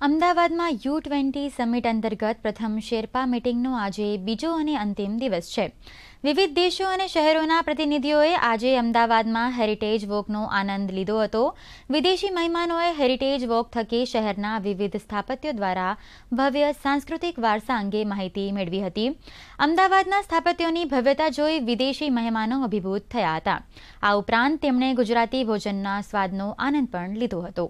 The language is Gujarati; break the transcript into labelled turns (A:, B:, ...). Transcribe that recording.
A: અમદાવાદમાં યુ ટ્વેન્ટી સમિટ અંતર્ગત પ્રથમ શેરપા મિટિંગનો આજે બીજો અને અંતિમ દિવસ છે. વિવિધ દેશો અને શહેરોના પ્રતિનિધિઓએ આજે અમદાવાદમાં હેરિટેજ વોકનો આનંદ લીધો હતો. વિદેશી મહેમાનોએ હેરિટેજ વોક થકી શહેરના વિવિધ સ્થાપત્યો દ્વારા ભવ્ય સાંસ્કૃતિક વારસા અંગે માહિતી મેળવી હતી. અમદાવાદના સ્થાપત્યોની ભવ્યતા જોઈ વિદેશી મહેમાનો અભિભૂત થયા હતા. આ ઉપરાંત તેમણે ગુજરાતી ભોજનના સ્વાદનો આનંદ પણ લીધો હતો.